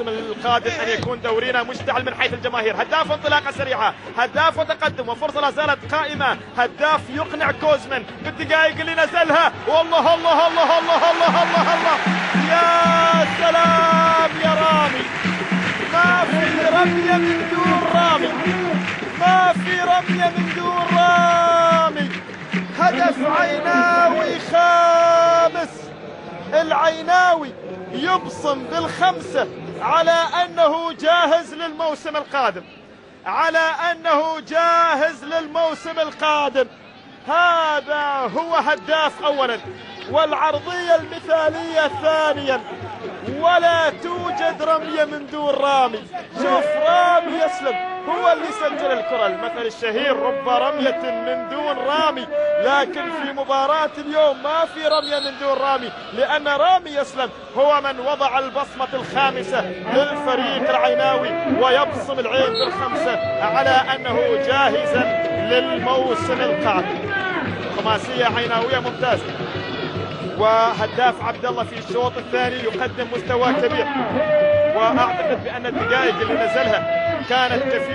الموسم القادم أن يكون دورينا مشتعل من حيث الجماهير. هداف انطلاقة سريعة. هداف وتقدم. وفرصة لا زالت قائمة. هداف يقنع كوزمن بالدقائق اللي نزلها. والله الله الله الله الله الله الله. يا سلام يا رامي. ما في رمية من دون رامي. ما في رمية من دون رامي. هدف عيناوي خامس. العيناوي يبصم بالخمسة. على أنه جاهز للموسم القادم. على أنه جاهز للموسم القادم. هذا هو هداف أولا. والعرضية المثالية ثانيا ولا توجد رمية من دون رامي. شوف رامي يسلم. هو اللي سجل الكرة. المثل الشهير رب رمية من دون رامي. لكن في مباراة اليوم ما في رمية من دون رامي لأن رامي يسلم. هو من وضع البصمة الخامسة للفريق العيناوي ويبصم العين بالخمسة على أنه جاهزا للموسم القادم. خماسية عيناوية ممتازة. وهداف عبد الله في الشوط الثاني يقدم مستوى كبير. وأعتقد بأن الدقائق اللي نزلها كانت كفيله